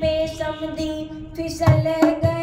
पे समधी फिसल गए